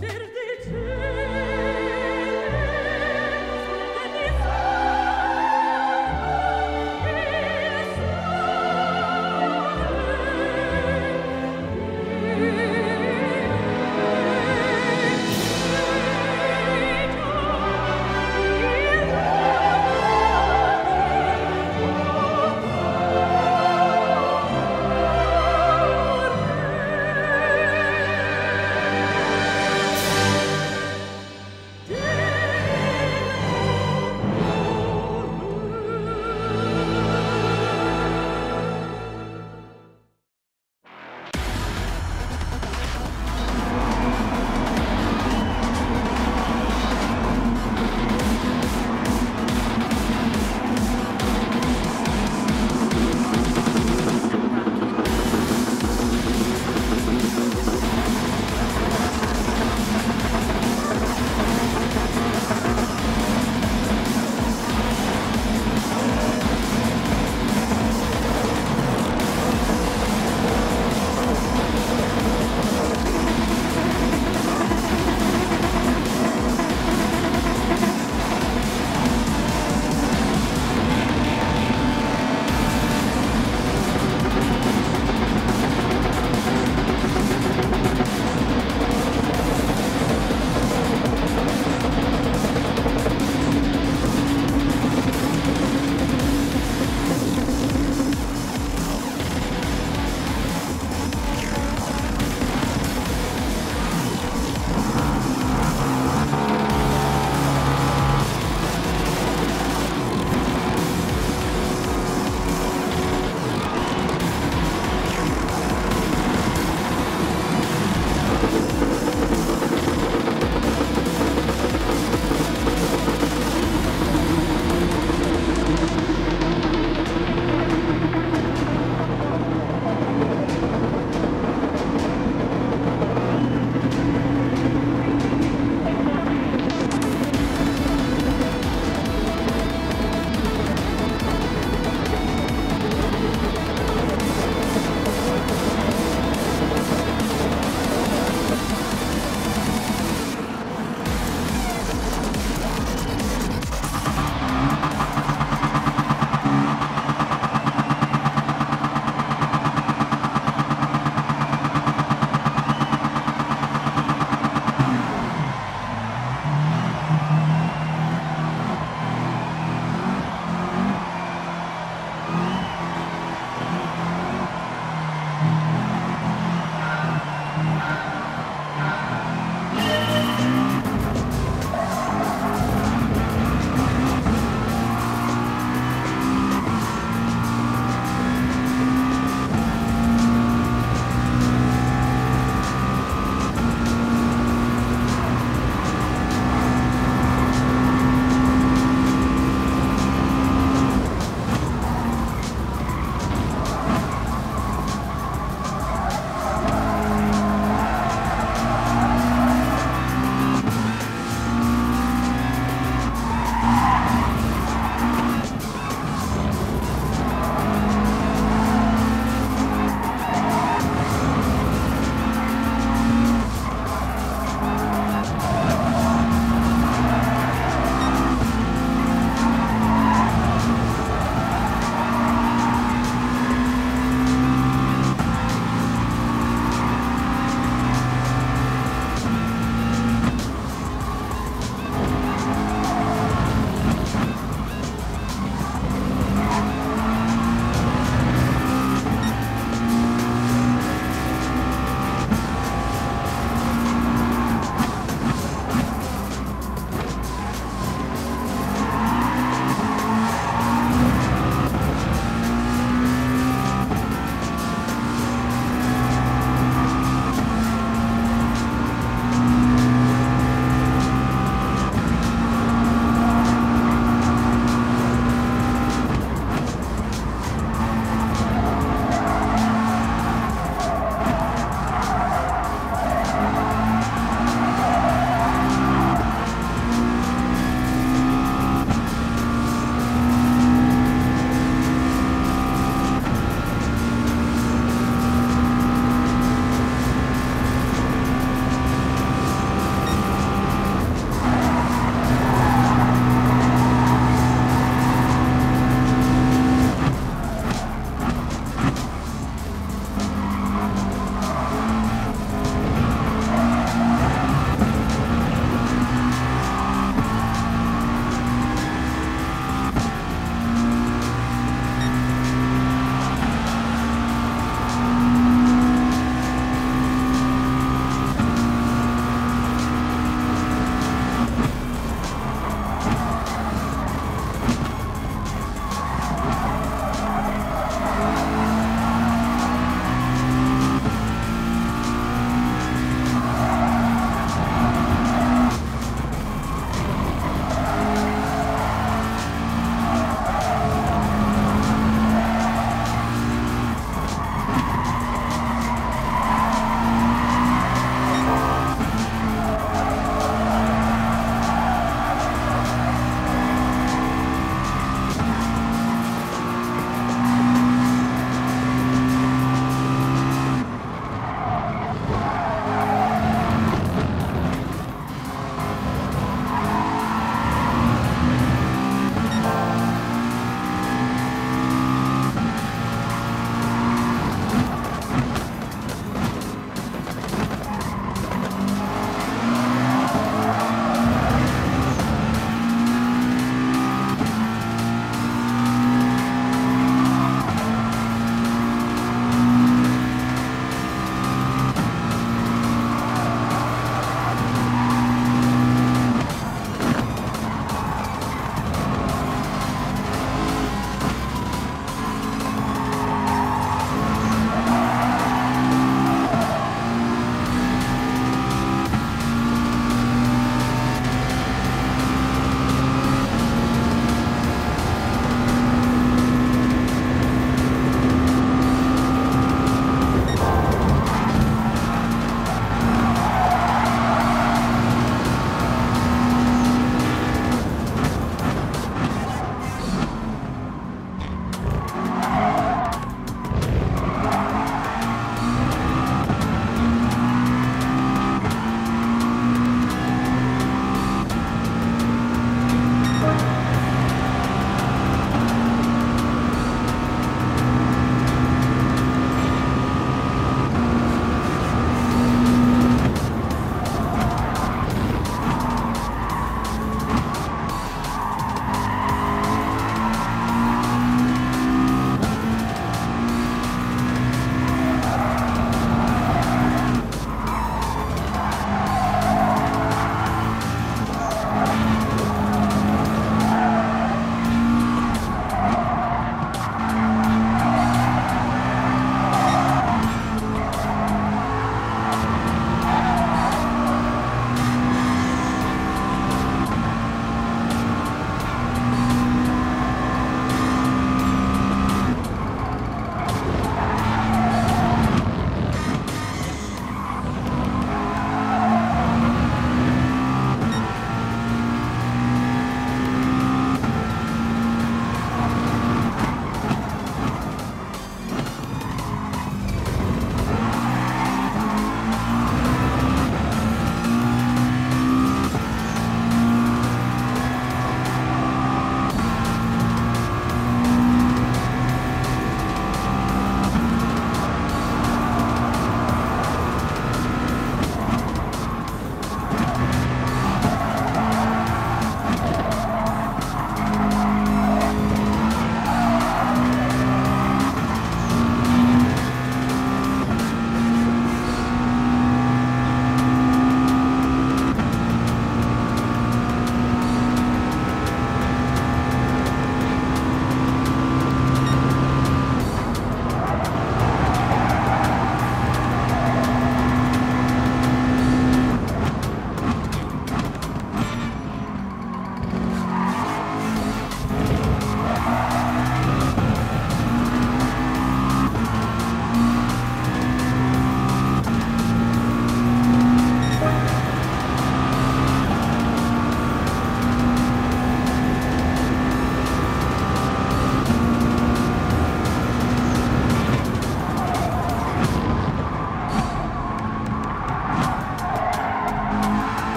per